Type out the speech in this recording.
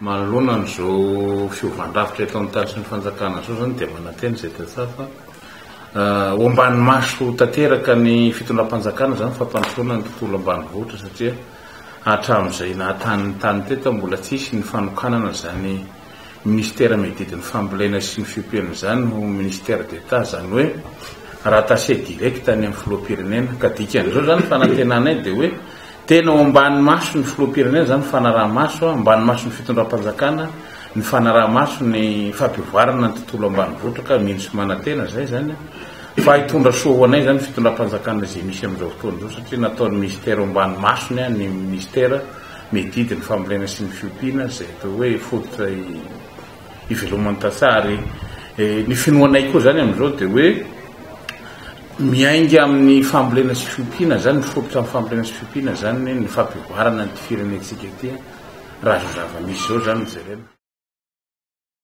Manoloana an'izao fiovan-drafitra eto amin'ny tany sy ny fanjakana izao izany dia manantena izay tantsaha fa hoambany maso tanteraka ny fitondram-panjakana izany fampandrosoana ny tontolo ambanivohitra satria hatramin'izay nahatany ny tany teto mbola tsy hisy ny fanokanana izany Minisitera miadidy ny fambolena sy ny fiompiana izany no Ministère d'Etat izany hoe rattaché direct any amin'ny Filoham-pirenena ka dikan'izao izany ny fanantenanay dia hoe tena ho ambany mason'ny Filoham-pirenena izany fanaraha-maso ambany mason'ny fitondram-panjakana ny fanaraha-maso ny fampivoarana ny tontolo ambanivohitra ka mino sy manantena izay izany fa hitondra soa ho anay izany fitondram-panjakana izay misy amin'izao fotoana izao satria nataon'ny Ministère ho ambany masony ny Ministère Medidy ny fambolena sy ny fiompiana izay atao hoe fototra iveloman'ny tantsaha ary ny finoanay koa izany amin'izao dia hoe miainga amin'ny fambolena sy fiompiana izany ny fototra amin'ny fambolena sy fiompiana izany ny fampivoarana ny firenentsika ity raha izao zava-misy izao izany jerena.